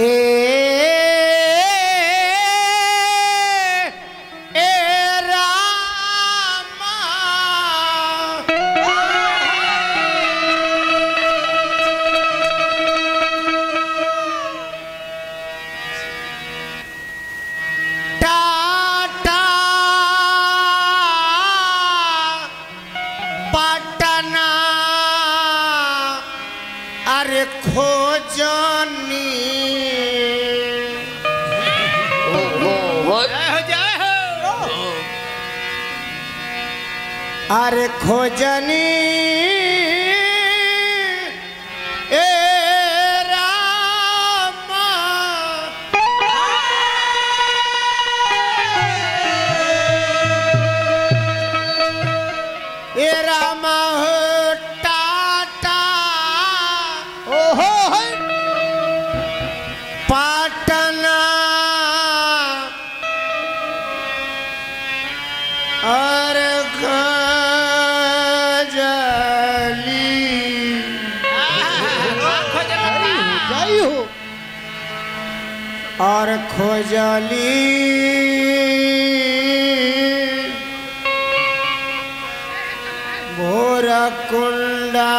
Eh, अरे खोजनी और खोजली भोर कुंडा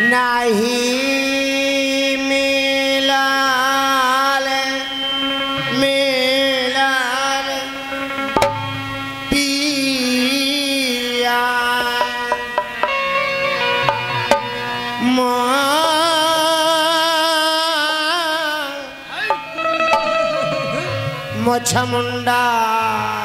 नाही मिलाल मिलाल पिया। ए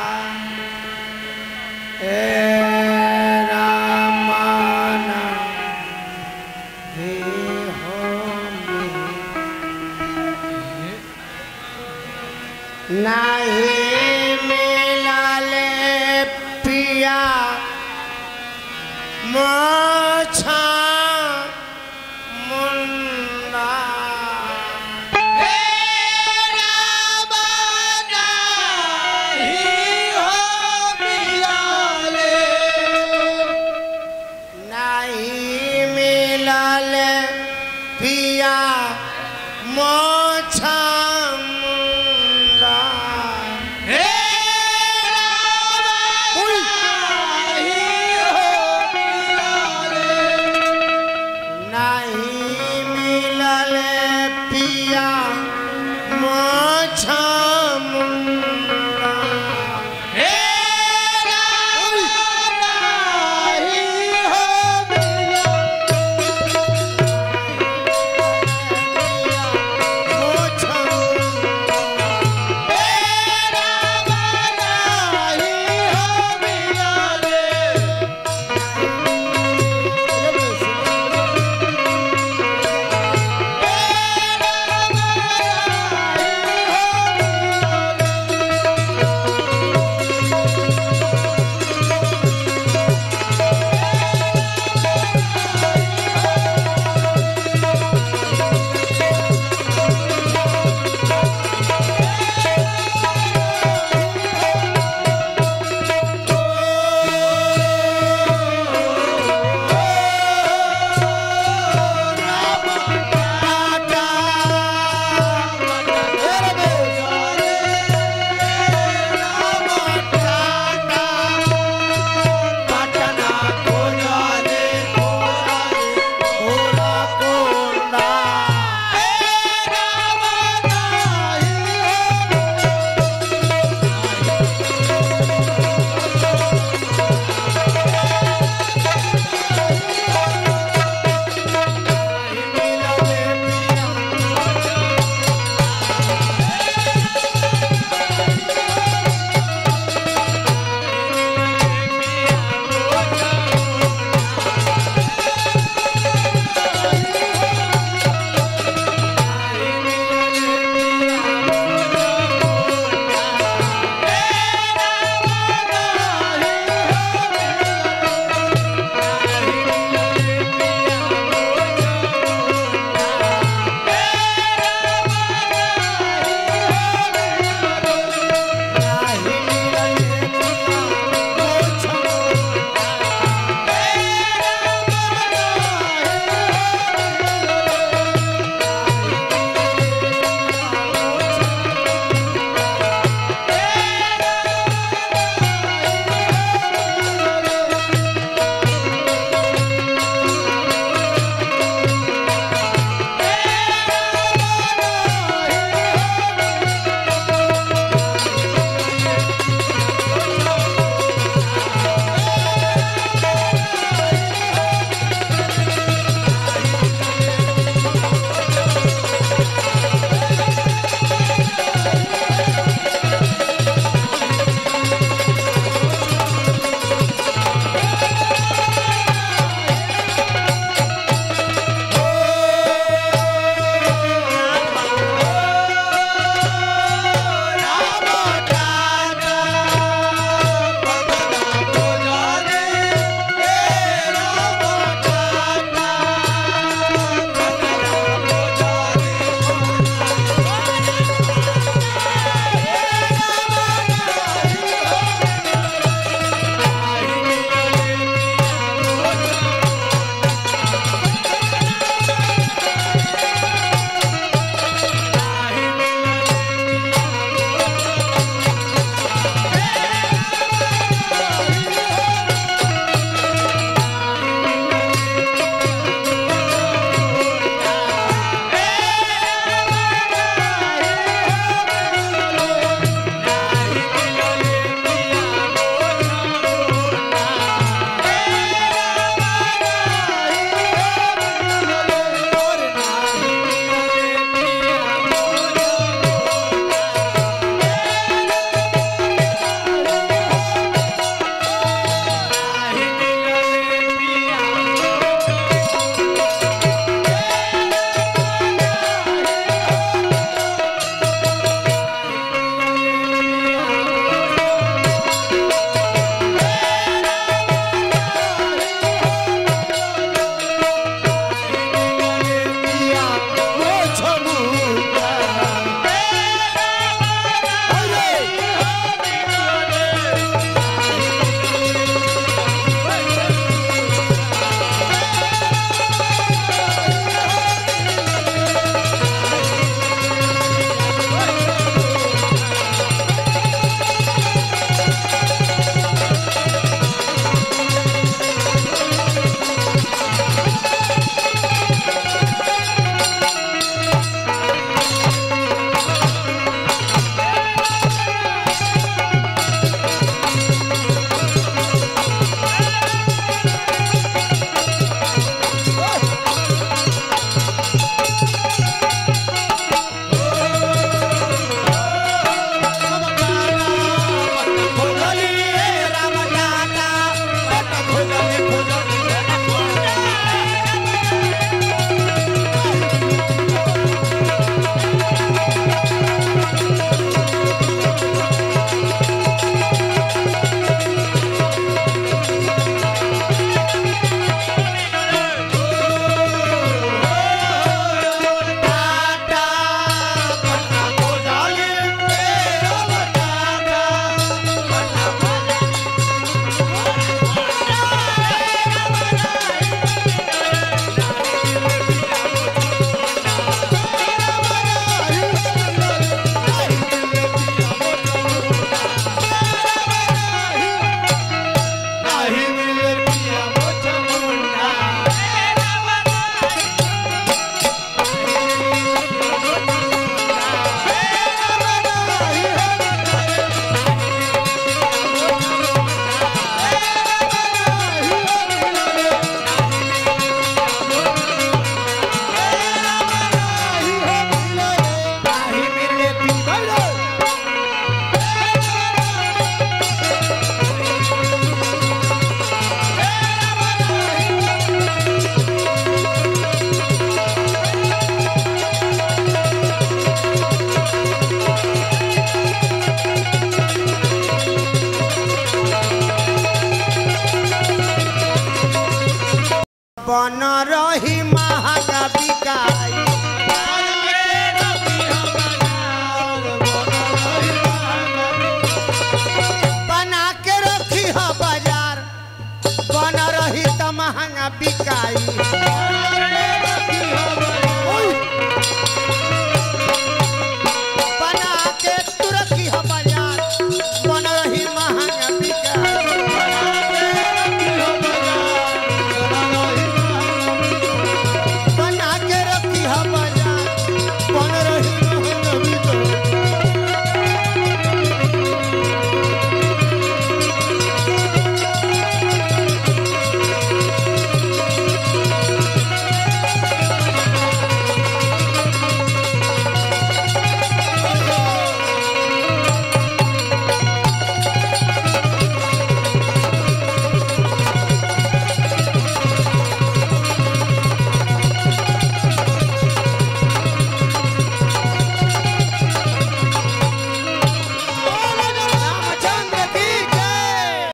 मिलल पिया मोछा